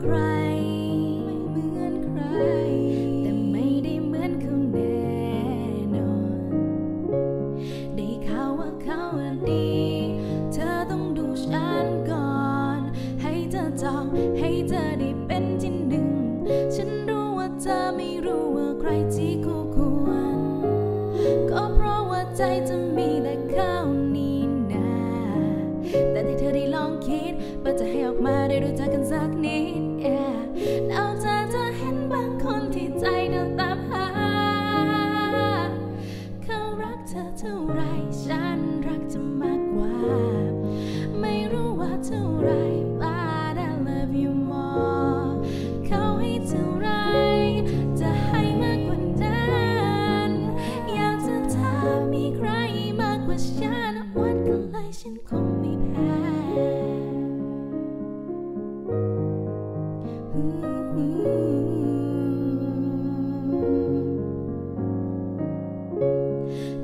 กับใไม่เหมือนใคร แต่ไม่ได้เหมือนเขาแน่นอน ได้ขาว่าเขาดี เธอต้องดูฉันก่อน ให้เธอจองให้เธอได้เป็นที่หนึ่ง ฉันรู้ว่าเธอไม่รู้ว่าใครที่คู่ควร ก็เพราะว่าใจจะมีแต่เขานีนาแต่ที่เธอได้ลองคิด มาได้รู้จักกันสักนิด yeah แล้วเธอจะเห็นบางคนที่ใจเดินตามหา เขารักเธอเท่าไรฉันรักเธอมากกว่า ไม่รู้ว่าเท่าไร but I love you more เขาให้เท่าไร จะให้มากกว่านั้น อยากจะถามมีใครมากกว่าฉันวัดกันเลยฉันคง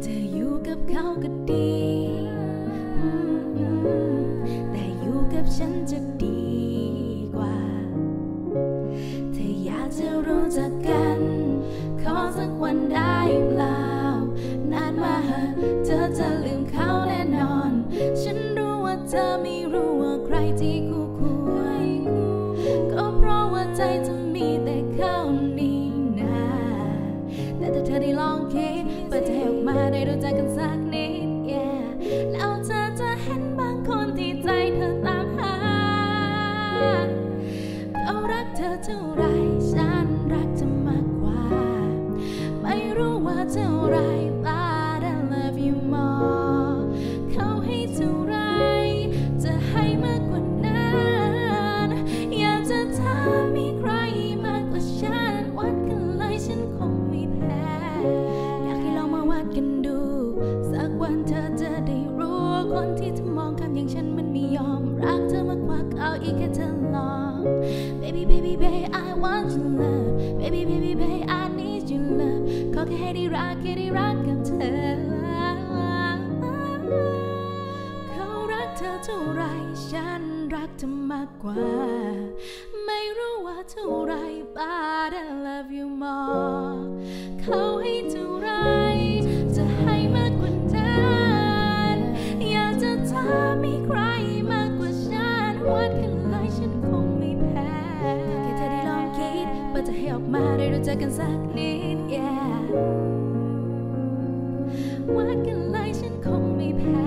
เธออยู่กับเขาก็ดี ได้ลองคิดเปิดใจออกมาได้รู้จักกันสักนิด yeah แล้วเธอจะเห็นบางคนที่ใจเธอตามหาเขารักเธอเท่าไรฉันรักเธอมากกว่า ไม่รู้ ที่เธอมองข้ามอย่างฉันมันไม่ยอม รักเธอมากกว่าเขาอีกแค่เธอลอง Baby baby baby I want your love Baby baby baby I need your love ขอแค่ให้ได้รักแค่ได้รักกับเธอ เขารักเธอเท่าไรฉันรักเธอมากกว่า ไม่รู้ว่าเท่าไร but I love you more เขาให้เท่าไร ออกมาได้รู้จักกันสักนิด yeah วัดกันไรฉันคงไม่แพ้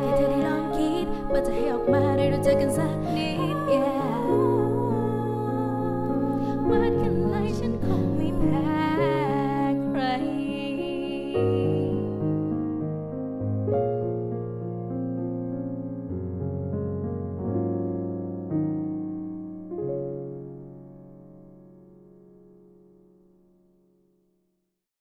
แค่เธอได้ลองคิดว่าจะให้ออกมาได้รู้จักกันสักนิด yeah